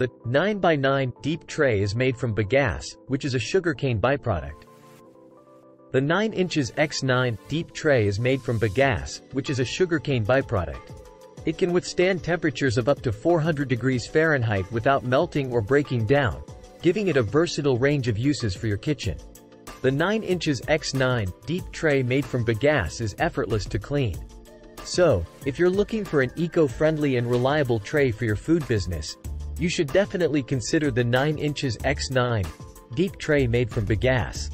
The 9x9 deep tray is made from bagasse, which is a sugarcane byproduct. The 9 inches x9 deep tray is made from bagasse, which is a sugarcane byproduct. It can withstand temperatures of up to 400 degrees Fahrenheit without melting or breaking down, giving it a versatile range of uses for your kitchen. The 9 inches x9 deep tray made from bagasse is effortless to clean. So, if you're looking for an eco-friendly and reliable tray for your food business, you should definitely consider the 9 inches x9 deep tray made from bagasse.